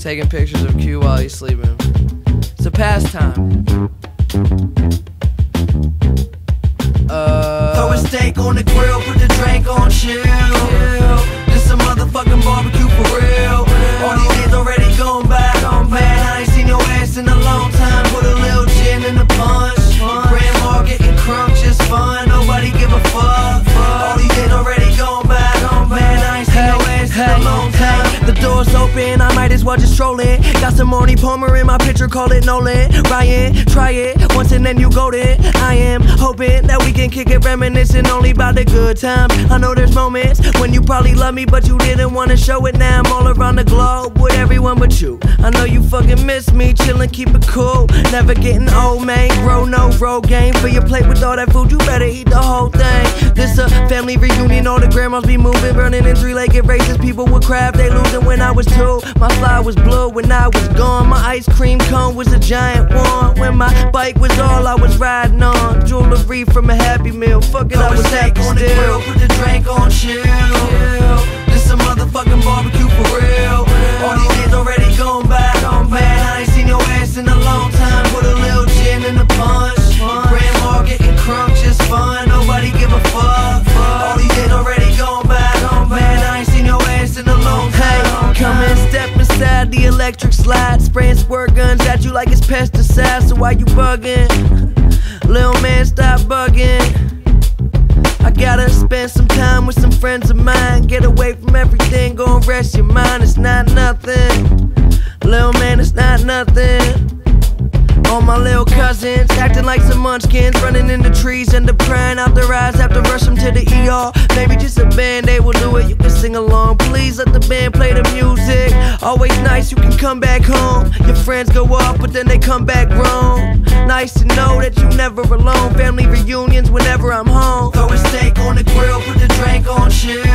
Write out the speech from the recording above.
taking pictures of Q while he's sleeping. It's a pastime. Uh, Throw a steak on the grill, put the drink on chill. I might as well just stroll in. Got some Arnie Palmer in my picture, call it Nolan. Ryan, try it once and then you go there. I am hoping that we can kick it, reminiscing only about the good times. I know there's moments when you probably love me, but you didn't wanna show it. Now I'm all around the globe with everyone but you. I know you fucking miss me, chillin', keep it cool. Never getting old, man. Road game. Fill your plate with all that food, you better eat the whole thing. This a family reunion, all the grandmas be moving, burning in three-legged races. People with craft, they losing when I was two. My slide was blue when I was gone. My ice cream cone was a giant one. When my bike was all I was riding on. Jewelry from a Happy Meal. Fuck it, I was happy on the grill, still. Electric slide. Spraying squirt guns at you like it's pesticides. So why you bugging? Little man, stop bugging. I gotta spend some time with some friends of mine. Get away from everything, go and rest your mind. It's not nothing. Little man, it's not nothing. All my little cousins acting like some munchkins, running in the trees and the crying out their eyes. Have to rush them to the ER. Maybe just a band aid will do it. You can sing along. Please let the band play the music. Always nice, you can come back home. Your friends go off, but then they come back wrong. Nice to know that you're never alone. Family reunions whenever I'm home. Throw a steak on the grill, put the drink on chill.